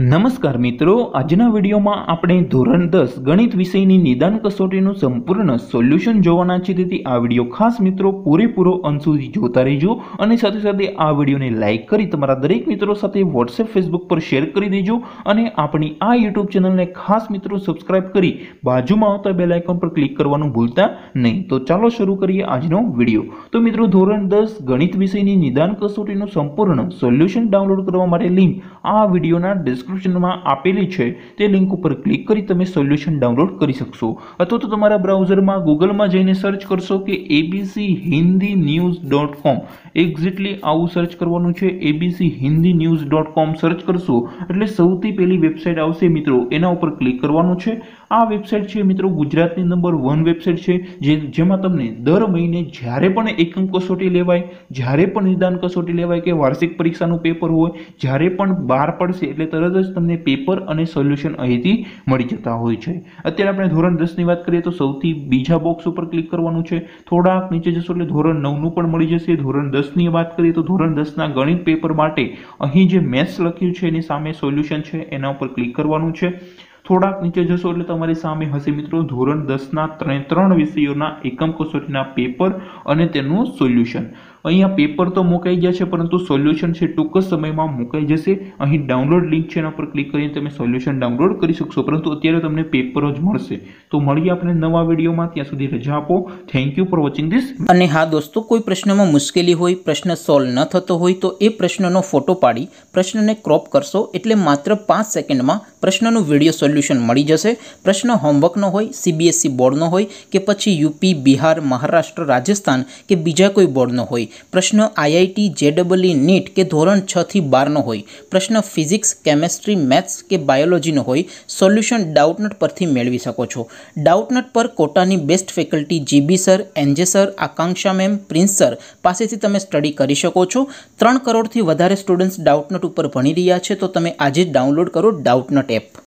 નમસ્કાર મિત્રો, આજના વિડીયોમાં આપણે ધોરણ દસ ગણિત વિષયની નિદાન કસોટીનું સંપૂર્ણ સોલ્યુશન જોવાના છે તેથી આ વીડિયો ખાસ મિત્રો પૂરેપૂરો અંત સુધી જોતા રહેજો અને સાથે સાથે આ વિડીયોને લાઇક કરી તમારા દરેક મિત્રો સાથે વોટ્સએપ ફેસબુક પર શેર કરી દેજો અને આપણી આ યુટ્યુબ ચેનલને ખાસ મિત્રો સબસ્ક્રાઇબ કરી બાજુમાં આવતા બેલ આઇકોન પર ક્લિક કરવાનું ભૂલતા નહીં. તો ચાલો શરૂ કરીએ આજનો વીડિયો. તો મિત્રો, ધોરણ દસ ગણિત વિષયની નિદાન કસોટીનું સંપૂર્ણ સોલ્યુશન ડાઉનલોડ કરવા માટે લિંક આ વિડીયોના ડિસ્ક્રિપ્શનમાં આપેલી છે, તે લિંક ઉપર ક્લિક કરી તમે સોલ્યુશન ડાઉનલોડ કરી શકશો. અથવા તો તમારા બ્રાઉઝરમાં ગૂગલમાં જઈને સર્ચ કરશો કે ABC Hindi news dot com exactly આવું સર્ચ કરવાનું છે ABC Hindi news dot com search કરશો. એટલે સૌથી પહેલી વેબસાઇટ આવશે મિત્રો, એના ઉપર ક્લિક કરવાનું છે. આ વેબસાઇટ છે મિત્રો ગુજરાતની નંબર વન વેબસાઇટ છે, જે જેમાં તમને દર મહિને જ્યારે પણ એકમ કસોટી લેવાય, જ્યારે પણ નિદાન કસોટી લેવાય કે વાર્ષિક પરીક્ષાનું પેપર હોય, જ્યારે પણ બહાર પડશે એટલે તરત જ તમને પેપર અને સોલ્યુશન અહીંથી મળી જતા હોય છે. અત્યારે આપણે ધોરણ દસની વાત કરીએ તો સૌથી બીજા બોક્સ ઉપર ક્લિક કરવાનું છે. થોડાક નીચે જશો એટલે ધોરણ નવનું પણ મળી જશે. ધોરણ દસની વાત કરીએ તો ધોરણ દસના ગણિત પેપર માટે અહીં જે મેથ્સ લખ્યું છે એની સામે સોલ્યુશન છે, એના ઉપર ક્લિક કરવાનું છે. થોડાક નીચે જશો એટલે તમારી સામે હશે મિત્રો ધોરણ દસના ત્રણ ત્રણ વિષયોના એકમ કસોટીના પેપર અને તેનું સોલ્યુશન. અહીંયા પેપર તો મુકાઈ ગયા છે, પરંતુ સોલ્યુશન છે, ટૂંક સમયમાં મુકાઈ જશે. અહીં ડાઉનલોડ લિંક છે, એના પર ક્લિક કરીને તમે સોલ્યુશન ડાઉનલોડ કરી શકશો, પરંતુ અત્યારે તમને પેપર જ મળશે. તો મળીએ આપણે નવા વિડીયોમાં, ત્યાં સુધી રજા આપો. Thank you for watching this અને હા દોસ્તો, કોઈ પ્રશ્નમાં મુશ્કેલી હોય, પ્રશ્ન સોલ્વ ન થતો હોય, તો એ પ્રશ્નનો ફોટો પાડી, પ્રશ્નને ક્રોપ કરશો, એટલે માત્ર પાંચ સેકન્ડમાં પ્રશ્નનું વીડિયો સોલ્યુશન મળી જશે. પ્રશ્ન હોમવર્કનો હોય સીબીએસસી બોર્ડનો હોય, કે પછી યુપી બિહાર મહારાષ્ટ્ર રાજસ્થાન કે બીજા કોઈ બોર્ડનો હોય પ્રશ્ન આઈઆઈટી જેડબલઈ નીટ કે ધોરણ છ થી બારનો હોય. પ્રશ્ન ફિઝિક્સ, કેમેસ્ટ્રી, મેથ્સ કે બાયોલોજીનો હોય. સોલ્યુશન ડાઉટનટ પરથી મેળવી શકો છો. ડાઉટનટ પર કોટાની best faculty GB sir NJ sir, Akanksha ma'am, Prince sir પાસેથી તમે સ્ટડી કરી શકો છો. ત્રણ કરોડથી વધારે સ્ટુડન્ટ્સ ડાઉટનટ ઉપર ભણી રહ્યા છે, તો તમે આજે જ ડાઉનલોડ કરો ડાઉટનટ એપ.